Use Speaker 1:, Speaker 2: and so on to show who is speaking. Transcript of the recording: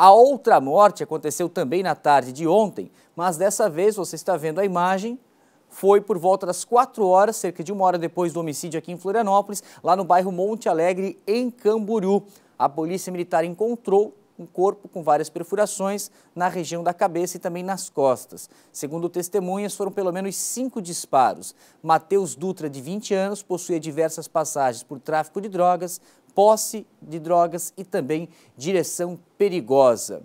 Speaker 1: A outra morte aconteceu também na tarde de ontem, mas dessa vez, você está vendo a imagem, foi por volta das 4 horas, cerca de uma hora depois do homicídio aqui em Florianópolis, lá no bairro Monte Alegre, em Camboriú. A polícia militar encontrou um corpo com várias perfurações na região da cabeça e também nas costas. Segundo testemunhas, foram pelo menos cinco disparos. Matheus Dutra, de 20 anos, possuía diversas passagens por tráfico de drogas, posse de drogas e também direção perigosa.